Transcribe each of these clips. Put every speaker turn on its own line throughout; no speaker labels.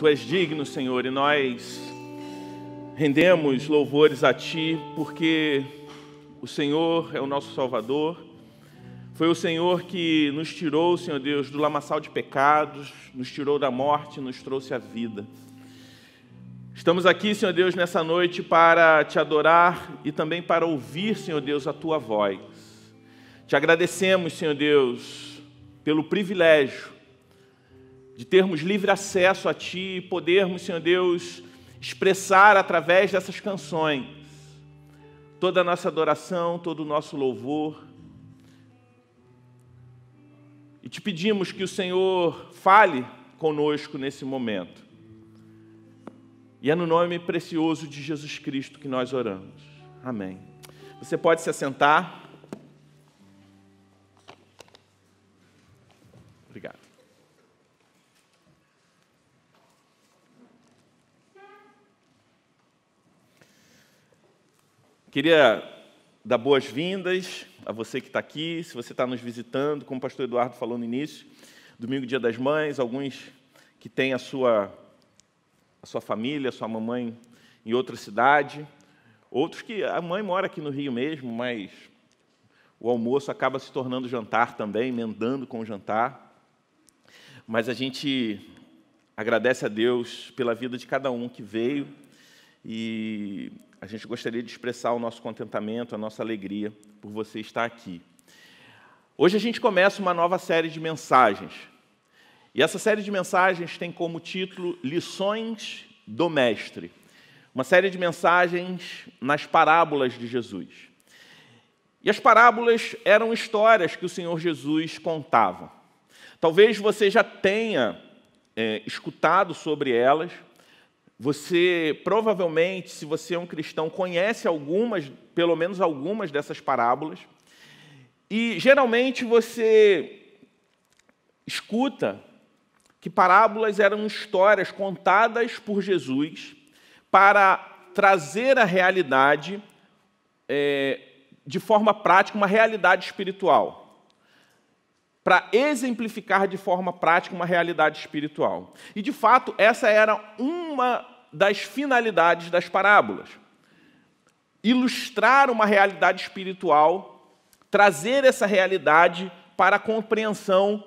Tu és digno, Senhor, e nós rendemos louvores a Ti, porque o Senhor é o nosso Salvador. Foi o Senhor que nos tirou, Senhor Deus, do lamaçal de pecados, nos tirou da morte, nos trouxe a vida. Estamos aqui, Senhor Deus, nessa noite para te adorar e também para ouvir, Senhor Deus, a tua voz. Te agradecemos, Senhor Deus, pelo privilégio de termos livre acesso a Ti e podermos, Senhor Deus, expressar através dessas canções toda a nossa adoração, todo o nosso louvor. E te pedimos que o Senhor fale conosco nesse momento. E é no nome precioso de Jesus Cristo que nós oramos. Amém. Você pode se assentar. Queria dar boas-vindas a você que está aqui, se você está nos visitando, como o pastor Eduardo falou no início, domingo, dia das mães, alguns que têm a sua, a sua família, a sua mamãe em outra cidade, outros que a mãe mora aqui no Rio mesmo, mas o almoço acaba se tornando jantar também, emendando com o jantar. Mas a gente agradece a Deus pela vida de cada um que veio e a gente gostaria de expressar o nosso contentamento, a nossa alegria por você estar aqui. Hoje a gente começa uma nova série de mensagens. E essa série de mensagens tem como título Lições do Mestre. Uma série de mensagens nas parábolas de Jesus. E as parábolas eram histórias que o Senhor Jesus contava. Talvez você já tenha é, escutado sobre elas, você provavelmente, se você é um cristão, conhece algumas, pelo menos algumas dessas parábolas. E geralmente você escuta que parábolas eram histórias contadas por Jesus para trazer a realidade é, de forma prática, uma realidade espiritual. Para exemplificar de forma prática uma realidade espiritual. E, de fato, essa era uma das finalidades das parábolas. Ilustrar uma realidade espiritual, trazer essa realidade para a compreensão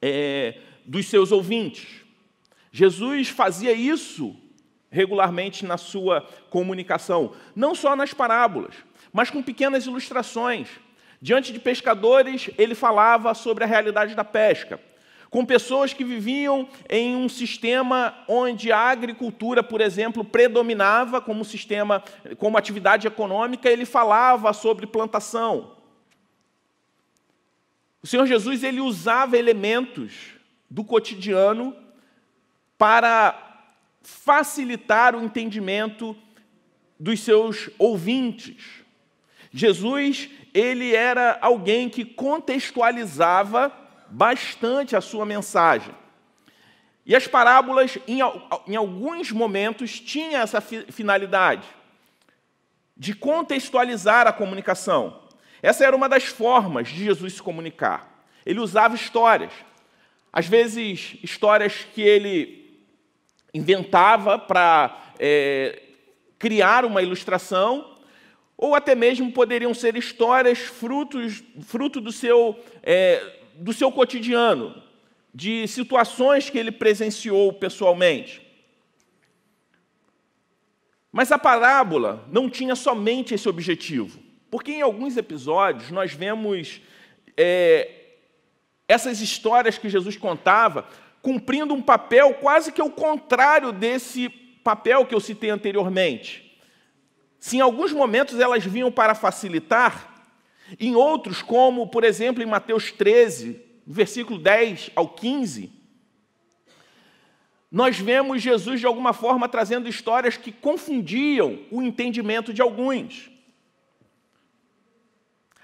é, dos seus ouvintes. Jesus fazia isso regularmente na sua comunicação, não só nas parábolas, mas com pequenas ilustrações. Diante de pescadores, ele falava sobre a realidade da pesca com pessoas que viviam em um sistema onde a agricultura, por exemplo, predominava como sistema, como atividade econômica, ele falava sobre plantação. O Senhor Jesus ele usava elementos do cotidiano para facilitar o entendimento dos seus ouvintes. Jesus, ele era alguém que contextualizava bastante a sua mensagem. E as parábolas, em, em alguns momentos, tinham essa finalidade de contextualizar a comunicação. Essa era uma das formas de Jesus se comunicar. Ele usava histórias. Às vezes, histórias que ele inventava para é, criar uma ilustração, ou até mesmo poderiam ser histórias frutos, fruto do seu é, do seu cotidiano, de situações que ele presenciou pessoalmente. Mas a parábola não tinha somente esse objetivo, porque em alguns episódios nós vemos é, essas histórias que Jesus contava cumprindo um papel quase que o contrário desse papel que eu citei anteriormente. Se em alguns momentos elas vinham para facilitar, em outros, como por exemplo em Mateus 13, versículo 10 ao 15, nós vemos Jesus de alguma forma trazendo histórias que confundiam o entendimento de alguns.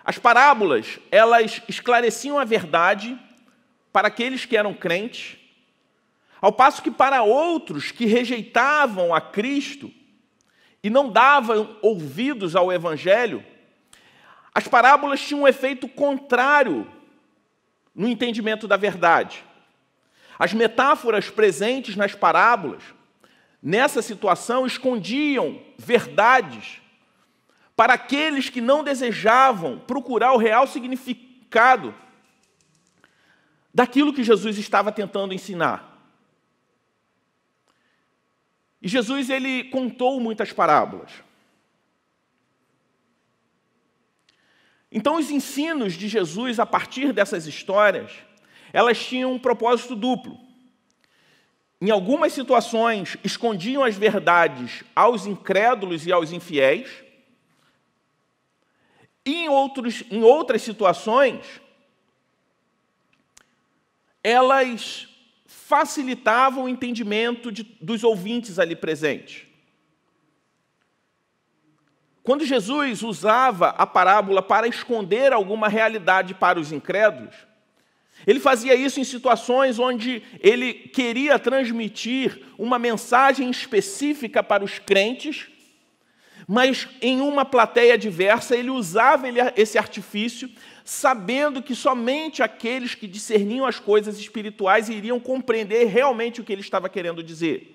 As parábolas, elas esclareciam a verdade para aqueles que eram crentes, ao passo que para outros que rejeitavam a Cristo e não davam ouvidos ao evangelho, as parábolas tinham um efeito contrário no entendimento da verdade. As metáforas presentes nas parábolas, nessa situação, escondiam verdades para aqueles que não desejavam procurar o real significado daquilo que Jesus estava tentando ensinar. E Jesus ele contou muitas parábolas. Então os ensinos de Jesus a partir dessas histórias, elas tinham um propósito duplo. Em algumas situações escondiam as verdades aos incrédulos e aos infiéis, e em, outros, em outras situações elas facilitavam o entendimento de, dos ouvintes ali presentes. Quando Jesus usava a parábola para esconder alguma realidade para os incrédulos, ele fazia isso em situações onde ele queria transmitir uma mensagem específica para os crentes, mas em uma plateia diversa ele usava esse artifício sabendo que somente aqueles que discerniam as coisas espirituais iriam compreender realmente o que ele estava querendo dizer.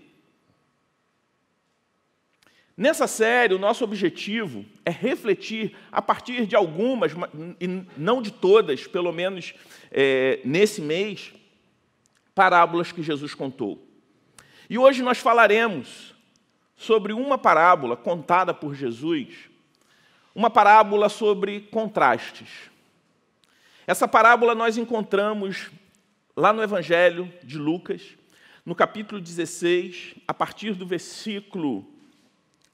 Nessa série, o nosso objetivo é refletir, a partir de algumas, e não de todas, pelo menos é, nesse mês, parábolas que Jesus contou. E hoje nós falaremos sobre uma parábola contada por Jesus, uma parábola sobre contrastes. Essa parábola nós encontramos lá no Evangelho de Lucas, no capítulo 16, a partir do versículo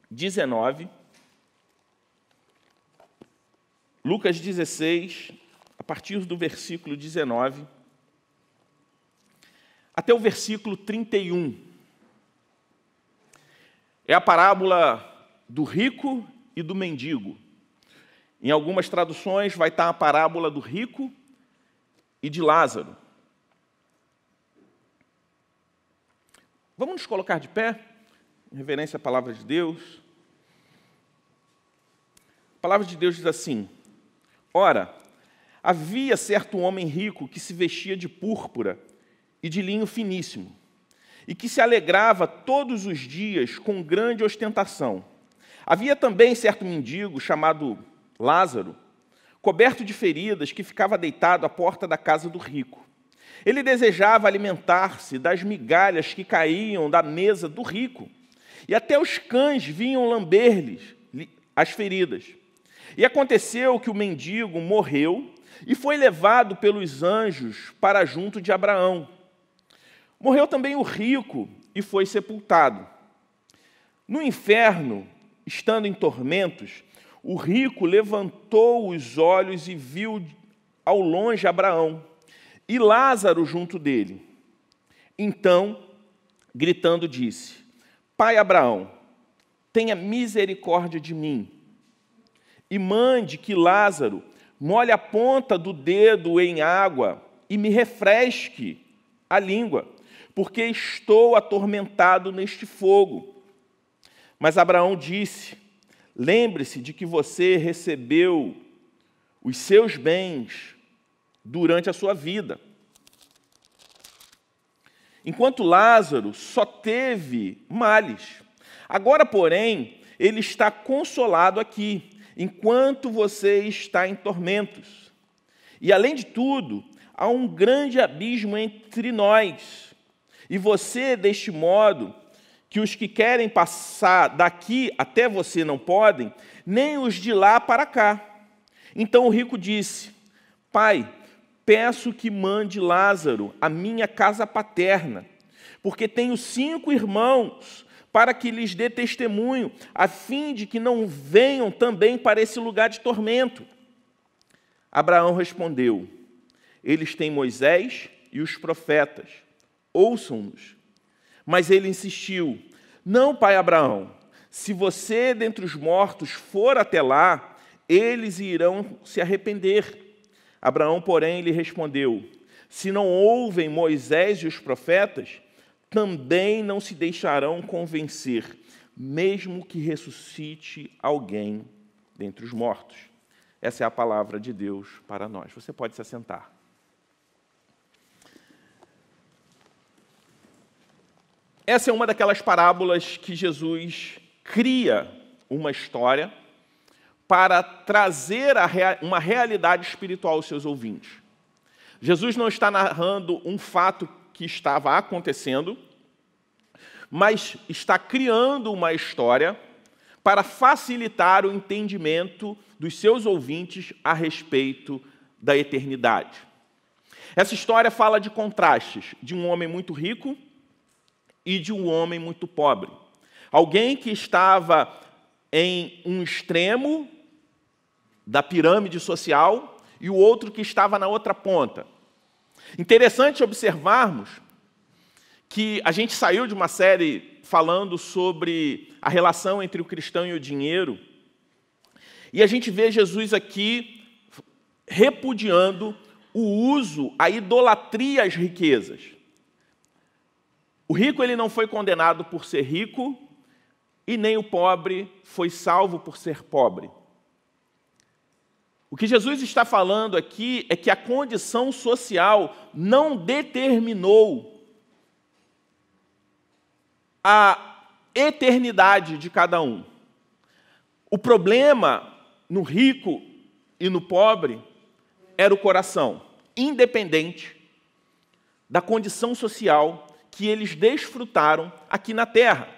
19. Lucas 16, a partir do versículo 19, até o versículo 31. É a parábola do rico e do mendigo. Em algumas traduções vai estar a parábola do rico e de Lázaro. Vamos nos colocar de pé, reverência à palavra de Deus. A palavra de Deus diz assim: Ora, havia certo homem rico que se vestia de púrpura e de linho finíssimo, e que se alegrava todos os dias com grande ostentação. Havia também certo mendigo chamado Lázaro, coberto de feridas, que ficava deitado à porta da casa do rico. Ele desejava alimentar-se das migalhas que caíam da mesa do rico, e até os cães vinham lamber-lhes as feridas. E aconteceu que o mendigo morreu e foi levado pelos anjos para junto de Abraão. Morreu também o rico e foi sepultado. No inferno, estando em tormentos, o rico levantou os olhos e viu ao longe Abraão e Lázaro junto dele. Então, gritando, disse: Pai Abraão, tenha misericórdia de mim e mande que Lázaro molhe a ponta do dedo em água e me refresque a língua, porque estou atormentado neste fogo. Mas Abraão disse: Lembre-se de que você recebeu os seus bens durante a sua vida. Enquanto Lázaro só teve males. Agora, porém, ele está consolado aqui, enquanto você está em tormentos. E, além de tudo, há um grande abismo entre nós. E você, deste modo, que os que querem passar daqui até você não podem, nem os de lá para cá. Então o rico disse: Pai, peço que mande Lázaro à minha casa paterna, porque tenho cinco irmãos, para que lhes dê testemunho, a fim de que não venham também para esse lugar de tormento. Abraão respondeu: Eles têm Moisés e os profetas, ouçam-nos. Mas ele insistiu: Não, pai Abraão, se você dentre os mortos for até lá, eles irão se arrepender. Abraão, porém, lhe respondeu: Se não ouvem Moisés e os profetas, também não se deixarão convencer, mesmo que ressuscite alguém dentre os mortos. Essa é a palavra de Deus para nós. Você pode se assentar. essa é uma daquelas parábolas que Jesus cria uma história para trazer uma realidade espiritual aos seus ouvintes. Jesus não está narrando um fato que estava acontecendo, mas está criando uma história para facilitar o entendimento dos seus ouvintes a respeito da eternidade. Essa história fala de contrastes de um homem muito rico e de um homem muito pobre. Alguém que estava em um extremo da pirâmide social e o outro que estava na outra ponta. Interessante observarmos que a gente saiu de uma série falando sobre a relação entre o cristão e o dinheiro, e a gente vê Jesus aqui repudiando o uso, a idolatria às riquezas. O rico ele não foi condenado por ser rico e nem o pobre foi salvo por ser pobre. O que Jesus está falando aqui é que a condição social não determinou a eternidade de cada um. O problema no rico e no pobre era o coração, independente da condição social que eles desfrutaram aqui na terra.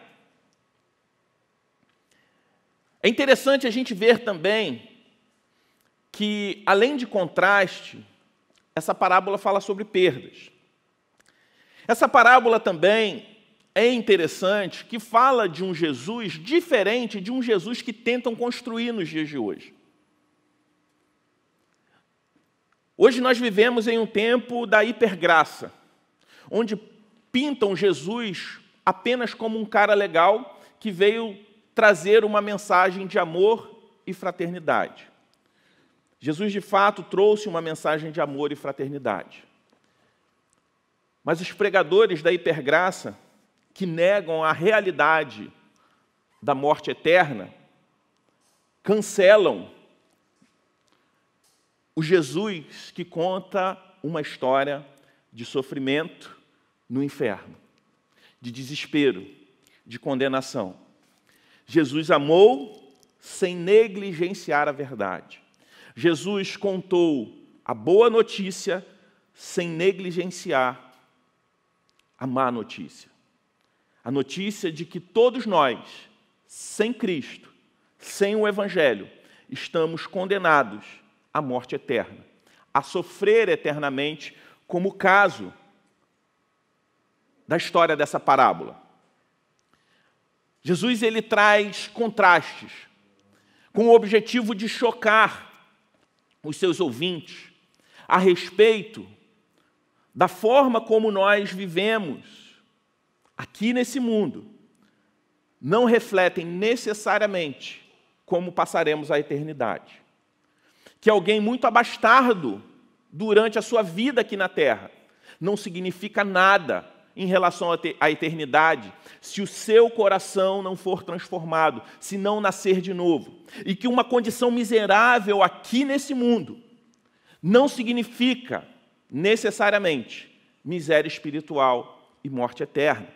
É interessante a gente ver também que, além de contraste, essa parábola fala sobre perdas. Essa parábola também é interessante que fala de um Jesus diferente de um Jesus que tentam construir nos dias de hoje. Hoje nós vivemos em um tempo da hipergraça, onde pintam Jesus apenas como um cara legal que veio trazer uma mensagem de amor e fraternidade. Jesus, de fato, trouxe uma mensagem de amor e fraternidade. Mas os pregadores da hipergraça, que negam a realidade da morte eterna, cancelam o Jesus que conta uma história de sofrimento no inferno, de desespero, de condenação. Jesus amou sem negligenciar a verdade. Jesus contou a boa notícia sem negligenciar a má notícia. A notícia de que todos nós, sem Cristo, sem o Evangelho, estamos condenados a morte eterna, a sofrer eternamente, como o caso da história dessa parábola. Jesus ele traz contrastes com o objetivo de chocar os seus ouvintes a respeito da forma como nós vivemos aqui nesse mundo. Não refletem necessariamente como passaremos a eternidade que alguém muito abastardo durante a sua vida aqui na terra não significa nada em relação à eternidade se o seu coração não for transformado, se não nascer de novo. E que uma condição miserável aqui nesse mundo não significa necessariamente miséria espiritual e morte eterna.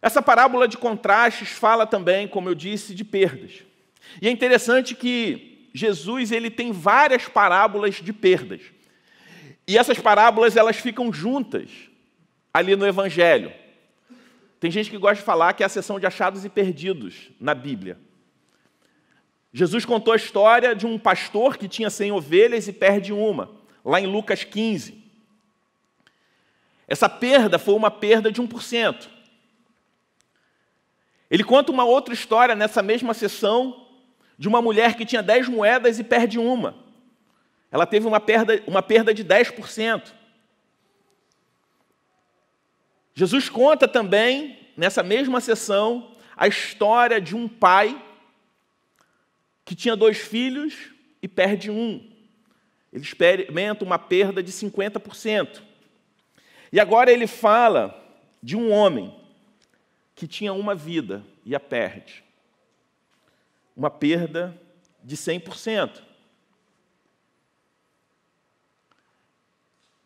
Essa parábola de contrastes fala também, como eu disse, de perdas. E é interessante que Jesus ele tem várias parábolas de perdas. E essas parábolas elas ficam juntas ali no Evangelho. Tem gente que gosta de falar que é a seção de achados e perdidos na Bíblia. Jesus contou a história de um pastor que tinha 100 ovelhas e perde uma, lá em Lucas 15. Essa perda foi uma perda de 1%. Ele conta uma outra história nessa mesma sessão de uma mulher que tinha 10 moedas e perde uma. Ela teve uma perda, uma perda de 10%. Jesus conta também, nessa mesma sessão, a história de um pai que tinha dois filhos e perde um. Ele experimenta uma perda de 50%. E agora ele fala de um homem que tinha uma vida e a perde uma perda de 100%.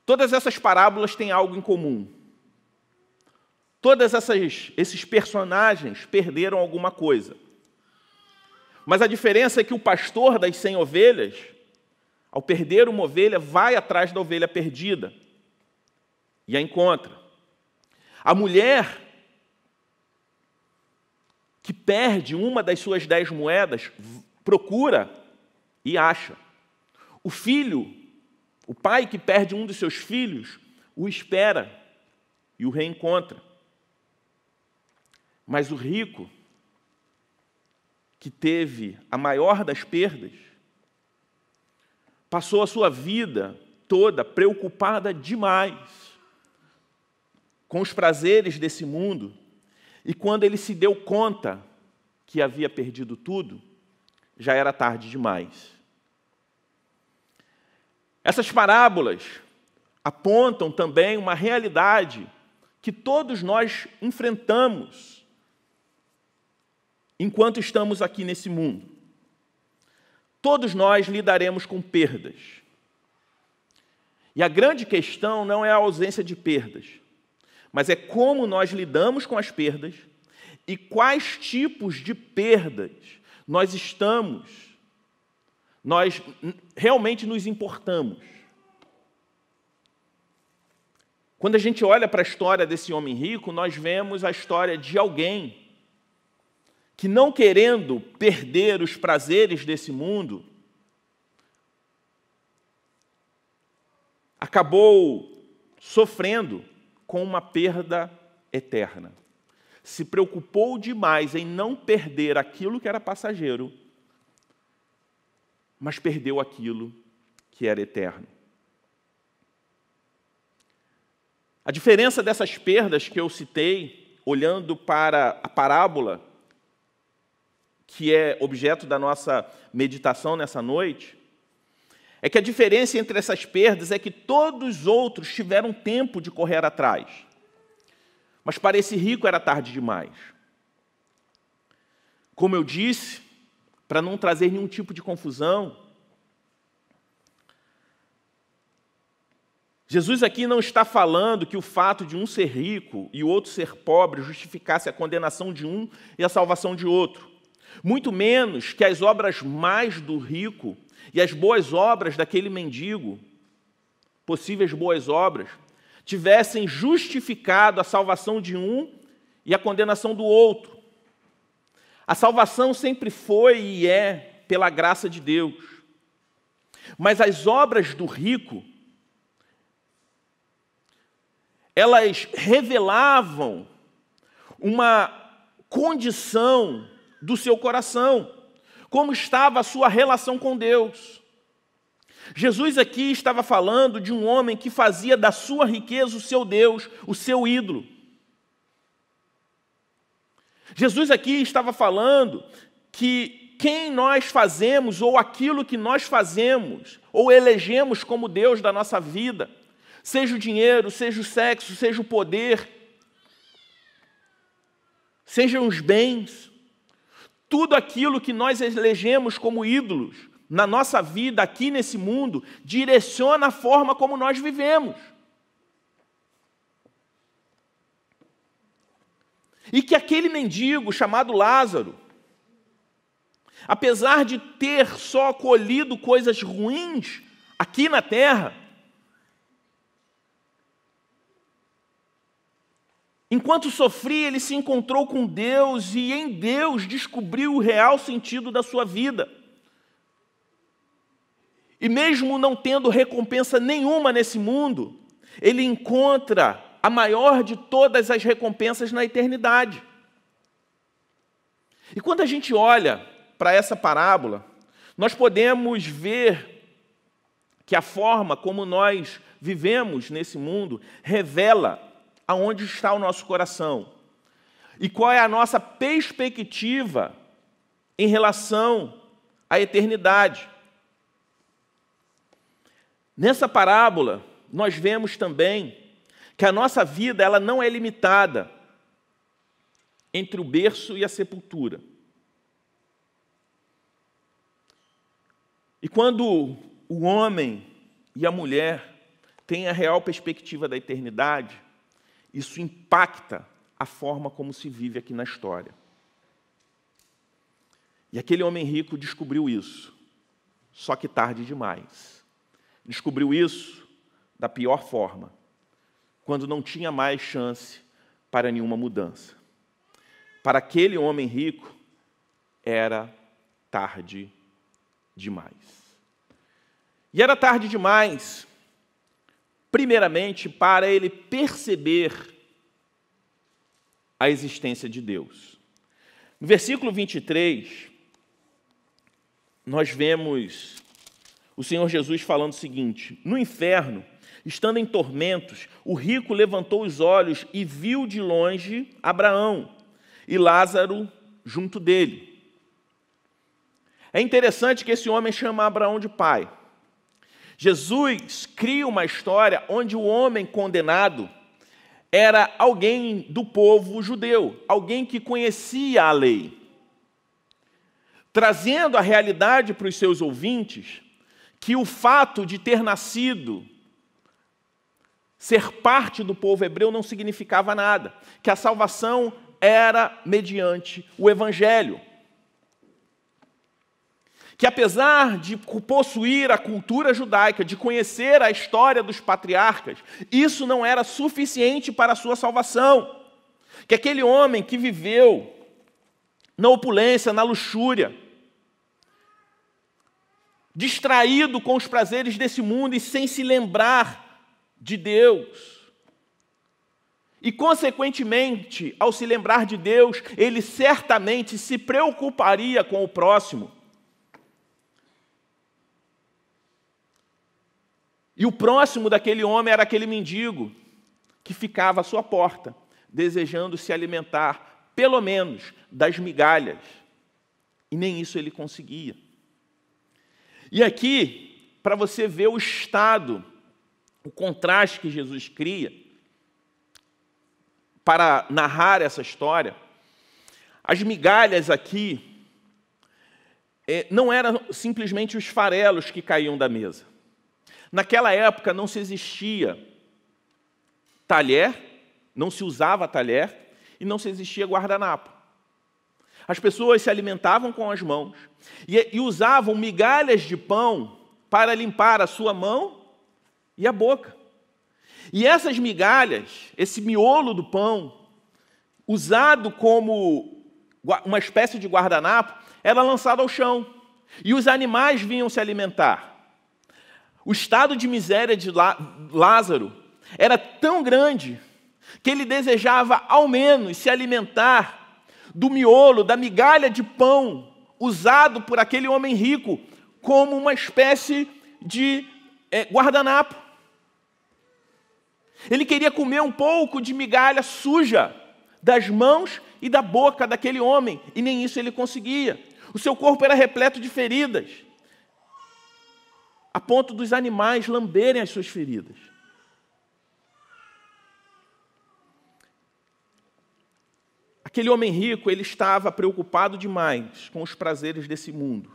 Todas essas parábolas têm algo em comum. Todos esses personagens perderam alguma coisa. Mas a diferença é que o pastor das cem ovelhas, ao perder uma ovelha, vai atrás da ovelha perdida e a encontra. A mulher que perde uma das suas dez moedas procura e acha. O filho, o pai que perde um dos seus filhos, o espera e o reencontra. Mas o rico que teve a maior das perdas, passou a sua vida toda preocupada demais com os prazeres desse mundo, e quando ele se deu conta que havia perdido tudo, já era tarde demais. Essas parábolas apontam também uma realidade que todos nós enfrentamos enquanto estamos aqui nesse mundo. Todos nós lidaremos com perdas. E a grande questão não é a ausência de perdas, mas é como nós lidamos com as perdas e quais tipos de perdas nós estamos, nós realmente nos importamos. Quando a gente olha para a história desse homem rico, nós vemos a história de alguém que, não querendo perder os prazeres desse mundo, acabou sofrendo com uma perda eterna. Se preocupou demais em não perder aquilo que era passageiro, mas perdeu aquilo que era eterno. A diferença dessas perdas que eu citei, olhando para a parábola que é objeto da nossa meditação nessa noite, é que a diferença entre essas perdas é que todos os outros tiveram tempo de correr atrás. Mas para esse rico era tarde demais. Como eu disse, para não trazer nenhum tipo de confusão, Jesus aqui não está falando que o fato de um ser rico e o outro ser pobre justificasse a condenação de um e a salvação de outro muito menos que as obras mais do rico e as boas obras daquele mendigo, possíveis boas obras, tivessem justificado a salvação de um e a condenação do outro. A salvação sempre foi e é pela graça de Deus. Mas as obras do rico, elas revelavam uma condição do seu coração, como estava a sua relação com Deus. Jesus aqui estava falando de um homem que fazia da sua riqueza o seu Deus, o seu ídolo. Jesus aqui estava falando que quem nós fazemos, ou aquilo que nós fazemos, ou elegemos como Deus da nossa vida, seja o dinheiro, seja o sexo, seja o poder, sejam os bens, tudo aquilo que nós elegemos como ídolos na nossa vida aqui nesse mundo direciona a forma como nós vivemos. E que aquele mendigo chamado Lázaro, apesar de ter só colhido coisas ruins aqui na terra, Enquanto sofria, ele se encontrou com Deus e em Deus descobriu o real sentido da sua vida. E mesmo não tendo recompensa nenhuma nesse mundo, ele encontra a maior de todas as recompensas na eternidade. E quando a gente olha para essa parábola, nós podemos ver que a forma como nós vivemos nesse mundo revela aonde está o nosso coração e qual é a nossa perspectiva em relação à eternidade. Nessa parábola, nós vemos também que a nossa vida ela não é limitada entre o berço e a sepultura. E quando o homem e a mulher têm a real perspectiva da eternidade, isso impacta a forma como se vive aqui na história. E aquele homem rico descobriu isso, só que tarde demais. Descobriu isso da pior forma, quando não tinha mais chance para nenhuma mudança. Para aquele homem rico, era tarde demais. E era tarde demais, primeiramente, para ele perceber a existência de Deus. No versículo 23, nós vemos o Senhor Jesus falando o seguinte: No inferno, estando em tormentos, o rico levantou os olhos e viu de longe Abraão e Lázaro junto dele. É interessante que esse homem chama Abraão de pai. Jesus cria uma história onde o homem condenado era alguém do povo judeu, alguém que conhecia a lei. Trazendo a realidade para os seus ouvintes que o fato de ter nascido, ser parte do povo hebreu, não significava nada, que a salvação era mediante o evangelho que apesar de possuir a cultura judaica, de conhecer a história dos patriarcas, isso não era suficiente para a sua salvação. Que aquele homem que viveu na opulência, na luxúria, distraído com os prazeres desse mundo e sem se lembrar de Deus. E, consequentemente, ao se lembrar de Deus, ele certamente se preocuparia com o próximo. E o próximo daquele homem era aquele mendigo que ficava à sua porta, desejando se alimentar, pelo menos, das migalhas. E nem isso ele conseguia. E aqui, para você ver o estado, o contraste que Jesus cria, para narrar essa história, as migalhas aqui eh, não eram simplesmente os farelos que caíam da mesa. Naquela época não se existia talher, não se usava talher e não se existia guardanapo. As pessoas se alimentavam com as mãos e, e usavam migalhas de pão para limpar a sua mão e a boca. E essas migalhas, esse miolo do pão, usado como uma espécie de guardanapo, era lançado ao chão. E os animais vinham se alimentar. O estado de miséria de Lázaro era tão grande que ele desejava ao menos se alimentar do miolo, da migalha de pão usado por aquele homem rico como uma espécie de é, guardanapo. Ele queria comer um pouco de migalha suja das mãos e da boca daquele homem, e nem isso ele conseguia. O seu corpo era repleto de feridas a ponto dos animais lamberem as suas feridas. Aquele homem rico, ele estava preocupado demais com os prazeres desse mundo,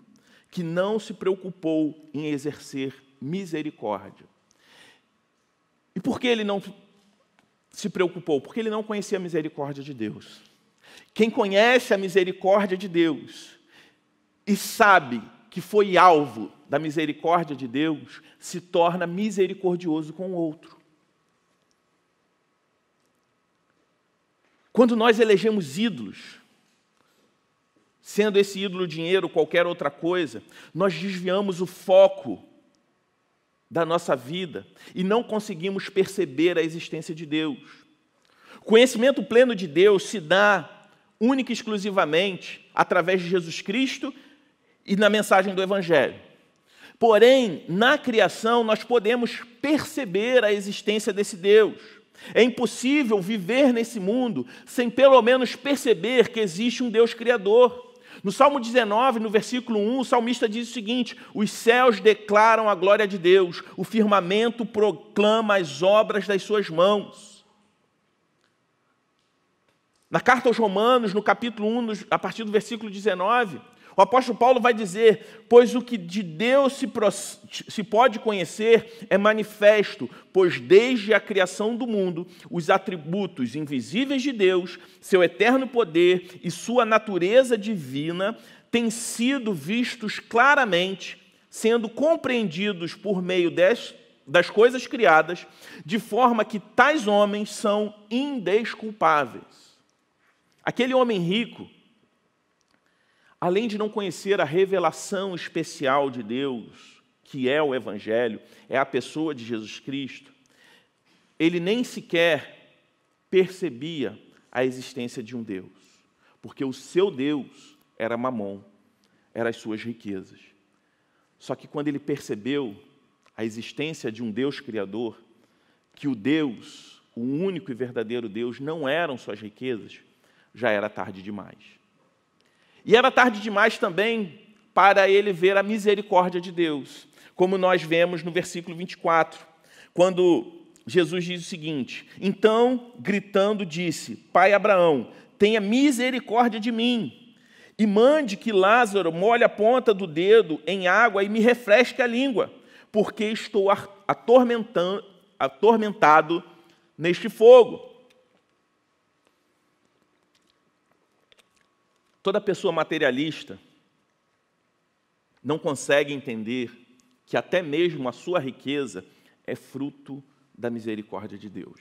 que não se preocupou em exercer misericórdia. E por que ele não se preocupou? Porque ele não conhecia a misericórdia de Deus. Quem conhece a misericórdia de Deus e sabe que foi alvo da misericórdia de Deus se torna misericordioso com o outro. Quando nós elegemos ídolos, sendo esse ídolo dinheiro ou qualquer outra coisa, nós desviamos o foco da nossa vida e não conseguimos perceber a existência de Deus. O conhecimento pleno de Deus se dá única e exclusivamente através de Jesus Cristo e na mensagem do Evangelho. Porém, na criação, nós podemos perceber a existência desse Deus. É impossível viver nesse mundo sem pelo menos perceber que existe um Deus Criador. No Salmo 19, no versículo 1, o salmista diz o seguinte: Os céus declaram a glória de Deus, o firmamento proclama as obras das suas mãos. Na carta aos Romanos, no capítulo 1, a partir do versículo 19, O apóstolo Paulo vai dizer: Pois o que de Deus se, se, pode conhecer é manifesto, pois desde a criação do mundo, os atributos invisíveis de Deus, seu eterno poder e sua natureza divina têm sido vistos claramente, sendo compreendidos por meio des, das coisas criadas, de forma que tais homens são indesculpáveis. Aquele homem rico, além de não conhecer a revelação especial de Deus, que é o Evangelho, é a pessoa de Jesus Cristo, ele nem sequer percebia a existência de um Deus, porque o seu Deus era Mamon, eram as suas riquezas. Só que quando ele percebeu a existência de um Deus criador, que o Deus, o único e verdadeiro Deus, não eram suas riquezas, já era tarde demais. E era tarde demais também para ele ver a misericórdia de Deus, como nós vemos no versículo 24, quando Jesus diz o seguinte: Então, gritando, disse: Pai Abraão, tenha misericórdia de mim, e mande que Lázaro molhe a ponta do dedo em água e me refresque a língua, porque estou atormentado neste fogo. Toda pessoa materialista não consegue entender que até mesmo a sua riqueza é fruto da misericórdia de Deus.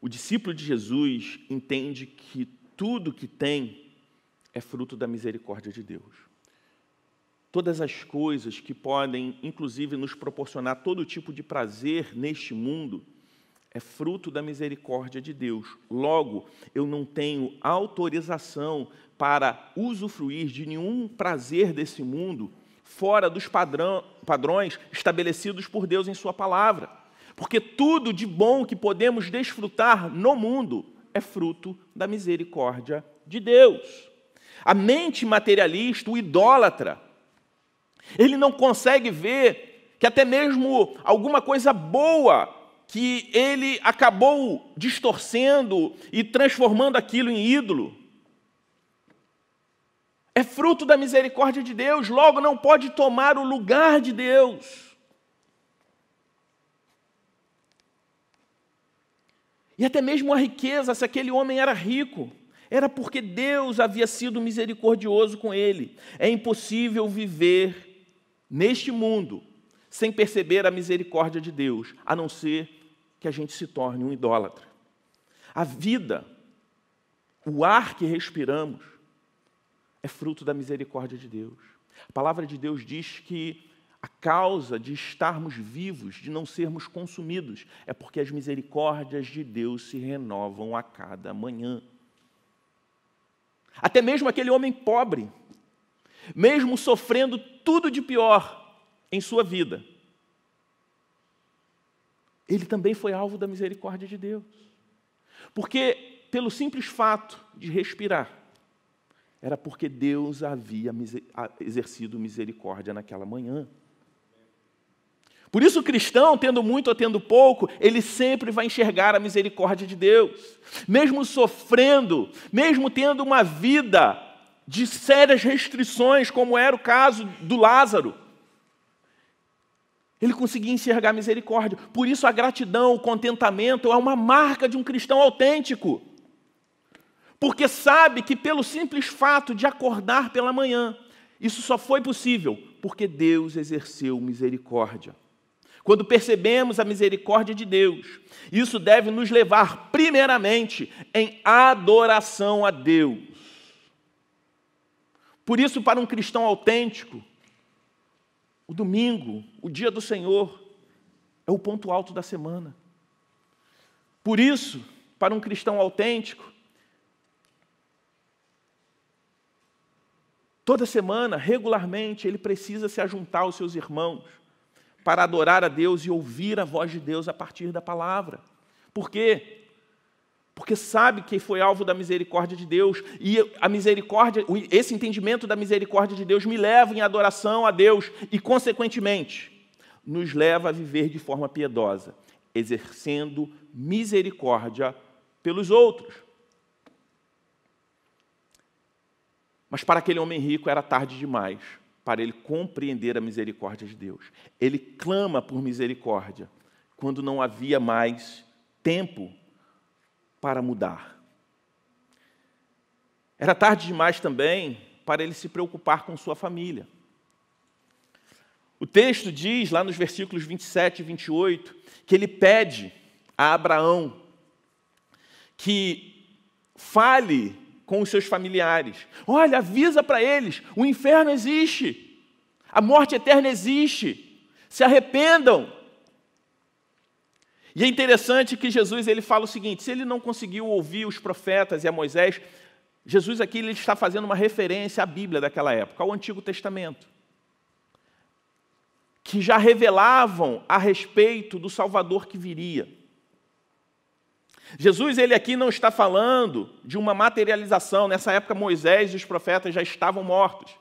O discípulo de Jesus entende que tudo que tem é fruto da misericórdia de Deus. Todas as coisas que podem, inclusive, nos proporcionar todo tipo de prazer neste mundo, é fruto da misericórdia de Deus. Logo, eu não tenho autorização para usufruir de nenhum prazer desse mundo fora dos padrão, padrões estabelecidos por Deus em Sua palavra. Porque tudo de bom que podemos desfrutar no mundo é fruto da misericórdia de Deus. A mente materialista, o idólatra, ele não consegue ver que até mesmo alguma coisa boa que ele acabou distorcendo e transformando aquilo em ídolo. É fruto da misericórdia de Deus, logo não pode tomar o lugar de Deus. E até mesmo a riqueza, se aquele homem era rico, era porque Deus havia sido misericordioso com ele. É impossível viver neste mundo sem perceber a misericórdia de Deus, a não ser que a gente se torne um idólatra. A vida, o ar que respiramos, é fruto da misericórdia de Deus. A palavra de Deus diz que a causa de estarmos vivos, de não sermos consumidos, é porque as misericórdias de Deus se renovam a cada manhã. Até mesmo aquele homem pobre, mesmo sofrendo tudo de pior em sua vida, ele também foi alvo da misericórdia de Deus. Porque, pelo simples fato de respirar, era porque Deus havia exercido misericórdia naquela manhã. Por isso, o cristão, tendo muito ou tendo pouco, ele sempre vai enxergar a misericórdia de Deus. Mesmo sofrendo, mesmo tendo uma vida de sérias restrições, como era o caso do Lázaro, ele conseguia enxergar misericórdia. Por isso, a gratidão, o contentamento é uma marca de um cristão autêntico. Porque sabe que, pelo simples fato de acordar pela manhã, isso só foi possível porque Deus exerceu misericórdia. Quando percebemos a misericórdia de Deus, isso deve nos levar, primeiramente, em adoração a Deus. Por isso, para um cristão autêntico, o domingo, o dia do Senhor, é o ponto alto da semana. Por isso, para um cristão autêntico, toda semana, regularmente, ele precisa se ajuntar aos seus irmãos para adorar a Deus e ouvir a voz de Deus a partir da palavra. Por quê? porque sabe que foi alvo da misericórdia de Deus, e a misericórdia, esse entendimento da misericórdia de Deus me leva em adoração a Deus e, consequentemente, nos leva a viver de forma piedosa, exercendo misericórdia pelos outros. Mas para aquele homem rico era tarde demais para ele compreender a misericórdia de Deus. Ele clama por misericórdia quando não havia mais tempo para mudar. Era tarde demais também para ele se preocupar com sua família. O texto diz, lá nos versículos 27 e 28, que ele pede a Abraão que fale com os seus familiares. Olha, avisa para eles: o inferno existe, a morte eterna existe, se arrependam. E é interessante que Jesus ele fala o seguinte: se ele não conseguiu ouvir os profetas e a Moisés, Jesus aqui ele está fazendo uma referência à Bíblia daquela época, ao Antigo Testamento, que já revelavam a respeito do Salvador que viria. Jesus, ele aqui não está falando de uma materialização. Nessa época, Moisés e os profetas já estavam mortos.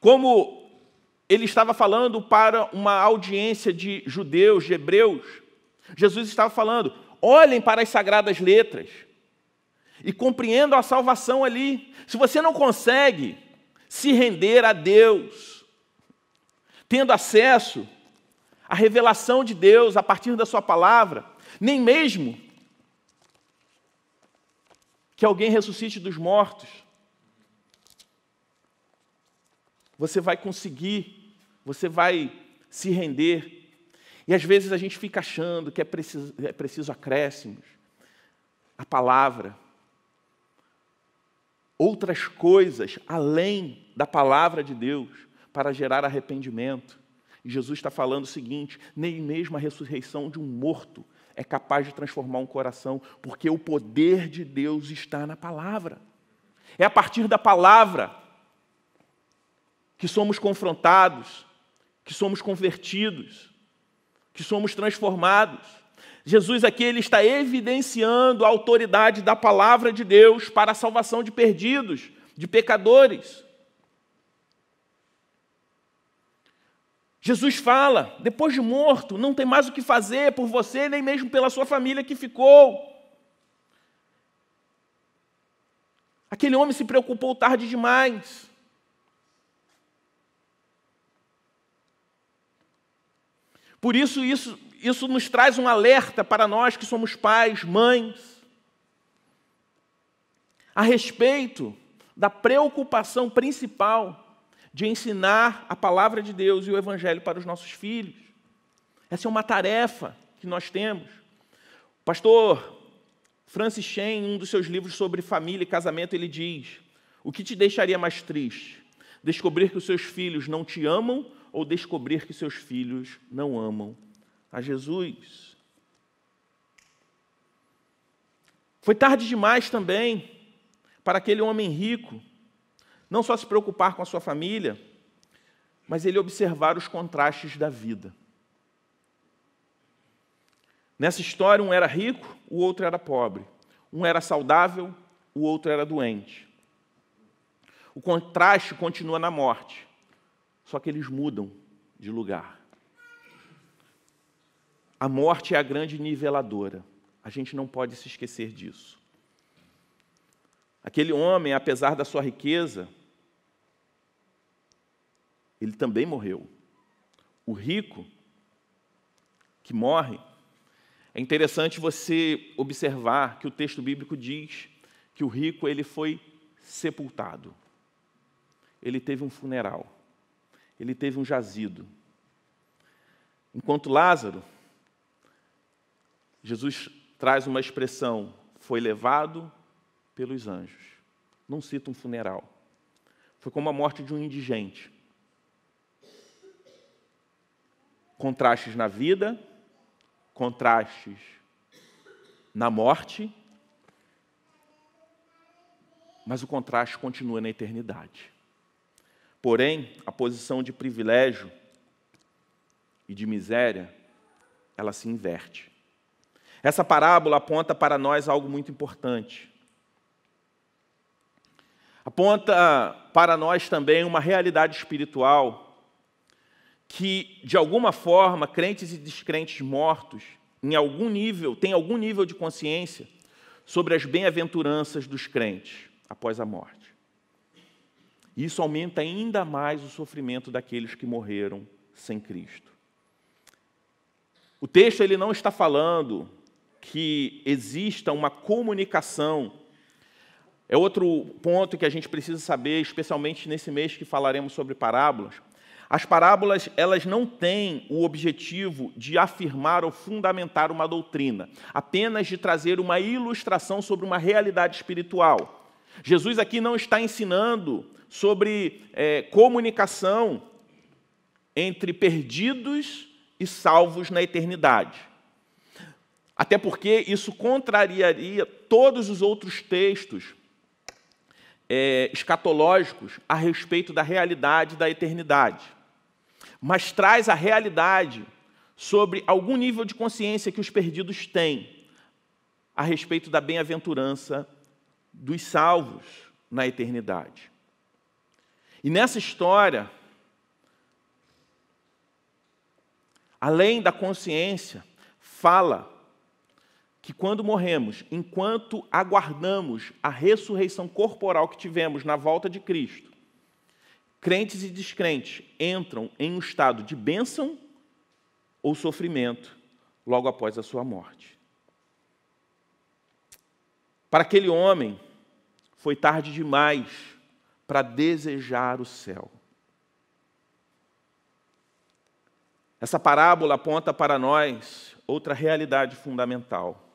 Como ele estava falando para uma audiência de judeus, de hebreus, Jesus estava falando: olhem para as sagradas letras e compreendam a salvação ali. Se você não consegue se render a Deus, tendo acesso à revelação de Deus a partir da Sua palavra, nem mesmo que alguém ressuscite dos mortos. Você vai conseguir, você vai se render. E às vezes a gente fica achando que é preciso, é preciso acréscimos, a palavra, outras coisas além da palavra de Deus para gerar arrependimento. E Jesus está falando o seguinte: nem mesmo a ressurreição de um morto é capaz de transformar um coração, porque o poder de Deus está na palavra. É a partir da palavra que somos confrontados, que somos convertidos, que somos transformados. Jesus aqui ele está evidenciando a autoridade da palavra de Deus para a salvação de perdidos, de pecadores. Jesus fala, depois de morto, não tem mais o que fazer por você, nem mesmo pela sua família que ficou. Aquele homem se preocupou tarde demais. Por isso, isso, isso nos traz um alerta para nós que somos pais, mães, a respeito da preocupação principal de ensinar a palavra de Deus e o Evangelho para os nossos filhos. Essa é uma tarefa que nós temos. O pastor Francis Shen, em um dos seus livros sobre família e casamento, ele diz: O que te deixaria mais triste? Descobrir que os seus filhos não te amam ou descobrir que seus filhos não amam a Jesus? Foi tarde demais também para aquele homem rico não só se preocupar com a sua família, mas ele observar os contrastes da vida. Nessa história, um era rico, o outro era pobre. Um era saudável, o outro era doente. O contraste continua na morte, só que eles mudam de lugar. A morte é a grande niveladora. A gente não pode se esquecer disso. Aquele homem, apesar da sua riqueza, ele também morreu. O rico que morre, é interessante você observar que o texto bíblico diz que o rico ele foi sepultado. Ele teve um funeral. Ele teve um jazido. Enquanto Lázaro, Jesus traz uma expressão, foi levado pelos anjos. Não cita um funeral. Foi como a morte de um indigente. Contrastes na vida, contrastes na morte, mas o contraste continua na eternidade. Porém, a posição de privilégio e de miséria, ela se inverte. Essa parábola aponta para nós algo muito importante. Aponta para nós também uma realidade espiritual que, de alguma forma, crentes e descrentes mortos, em algum nível, têm algum nível de consciência sobre as bem-aventuranças dos crentes após a morte. Isso aumenta ainda mais o sofrimento daqueles que morreram sem Cristo. O texto ele não está falando que exista uma comunicação. É outro ponto que a gente precisa saber, especialmente nesse mês que falaremos sobre parábolas. As parábolas, elas não têm o objetivo de afirmar ou fundamentar uma doutrina, apenas de trazer uma ilustração sobre uma realidade espiritual. Jesus aqui não está ensinando sobre é, comunicação entre perdidos e salvos na eternidade. Até porque isso contrariaria todos os outros textos é, escatológicos a respeito da realidade da eternidade mas traz a realidade sobre algum nível de consciência que os perdidos têm a respeito da bem-aventurança dos salvos na eternidade. E nessa história, além da consciência, fala que quando morremos, enquanto aguardamos a ressurreição corporal que tivemos na volta de Cristo, crentes e descrentes entram em um estado de bênção ou sofrimento logo após a sua morte. Para aquele homem, foi tarde demais para desejar o céu. Essa parábola aponta para nós outra realidade fundamental.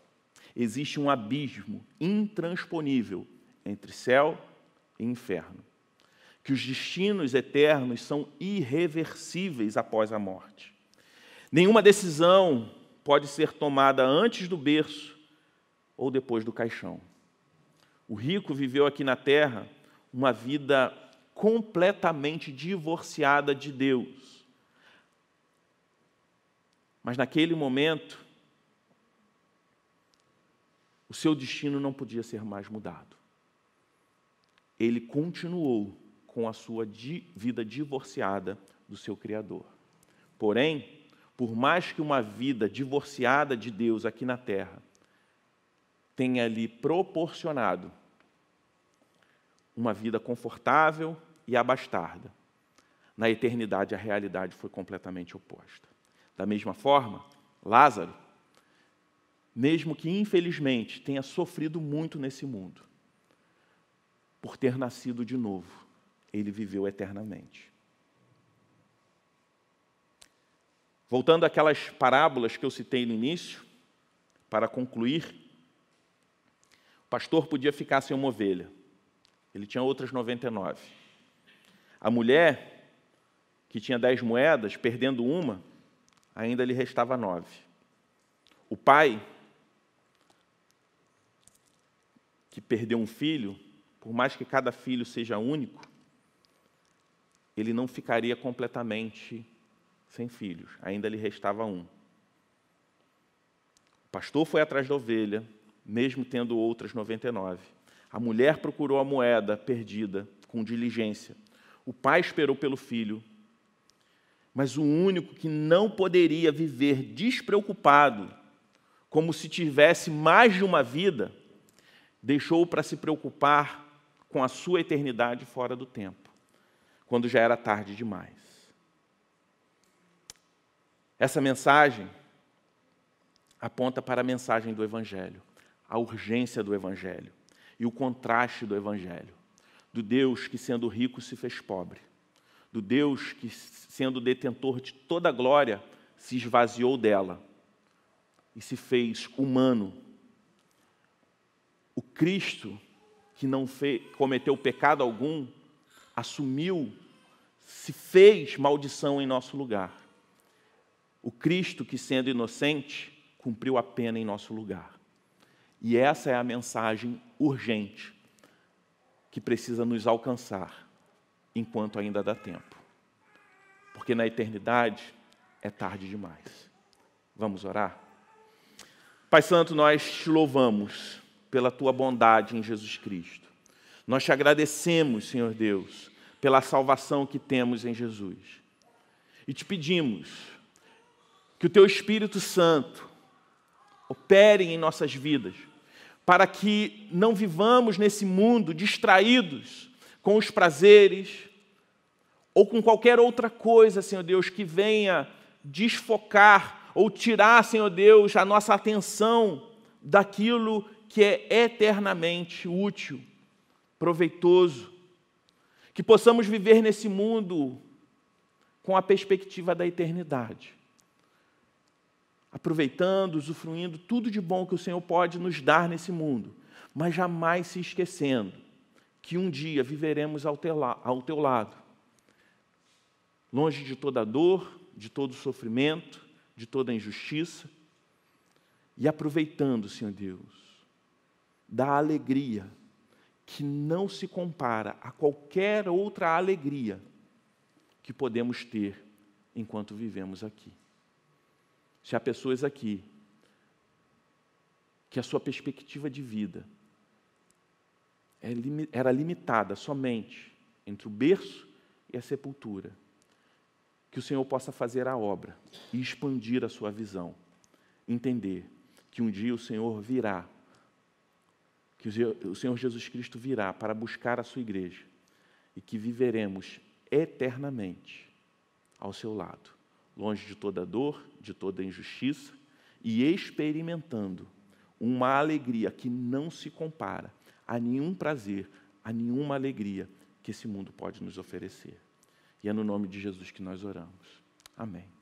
Existe um abismo intransponível entre céu e inferno que os destinos eternos são irreversíveis após a morte. Nenhuma decisão pode ser tomada antes do berço ou depois do caixão. O rico viveu aqui na terra uma vida completamente divorciada de Deus. Mas naquele momento, o seu destino não podia ser mais mudado. Ele continuou com a sua vida divorciada do seu Criador. Porém, por mais que uma vida divorciada de Deus aqui na terra tenha lhe proporcionado uma vida confortável e abastarda, na eternidade a realidade foi completamente oposta. Da mesma forma, Lázaro, mesmo que infelizmente tenha sofrido muito nesse mundo, por ter nascido de novo, ele viveu eternamente. Voltando àquelas parábolas que eu citei no início, para concluir, o pastor podia ficar sem uma ovelha, ele tinha outras 99. A mulher, que tinha dez moedas, perdendo uma, ainda lhe restava nove. O pai, que perdeu um filho, por mais que cada filho seja único, ele não ficaria completamente sem filhos, ainda lhe restava um. O pastor foi atrás da ovelha, mesmo tendo outras 99. A mulher procurou a moeda perdida com diligência. O pai esperou pelo filho. Mas o único que não poderia viver despreocupado, como se tivesse mais de uma vida, deixou para se preocupar com a sua eternidade fora do tempo quando já era tarde demais. Essa mensagem aponta para a mensagem do Evangelho, a urgência do Evangelho e o contraste do Evangelho, do Deus que, sendo rico, se fez pobre, do Deus que, sendo detentor de toda a glória, se esvaziou dela e se fez humano. O Cristo, que não fez, cometeu pecado algum, assumiu, se fez maldição em nosso lugar. O Cristo, que sendo inocente, cumpriu a pena em nosso lugar. E essa é a mensagem urgente que precisa nos alcançar enquanto ainda dá tempo. Porque na eternidade é tarde demais. Vamos orar? Pai Santo, nós te louvamos pela tua bondade em Jesus Cristo. Nós te agradecemos, Senhor Deus, pela salvação que temos em Jesus. E te pedimos que o teu Espírito Santo opere em nossas vidas, para que não vivamos nesse mundo distraídos com os prazeres, ou com qualquer outra coisa, Senhor Deus, que venha desfocar ou tirar, Senhor Deus, a nossa atenção daquilo que é eternamente útil, proveitoso. Que possamos viver nesse mundo com a perspectiva da eternidade, aproveitando, usufruindo tudo de bom que o Senhor pode nos dar nesse mundo, mas jamais se esquecendo que um dia viveremos ao teu, lado, longe de toda dor, de todo sofrimento, de toda injustiça, e aproveitando, Senhor Deus, da alegria que não se compara a qualquer outra alegria que podemos ter enquanto vivemos aqui. Se há pessoas aqui que a sua perspectiva de vida é era limitada somente entre o berço e a sepultura, que o Senhor possa fazer a obra e expandir a sua visão, entender que um dia o Senhor virá, que o Senhor Jesus Cristo virá para buscar a sua igreja e que viveremos eternamente ao seu lado, longe de toda dor, de toda injustiça e experimentando uma alegria que não se compara a nenhum prazer, a nenhuma alegria que esse mundo pode nos oferecer. E é no nome de Jesus que nós oramos. Amém.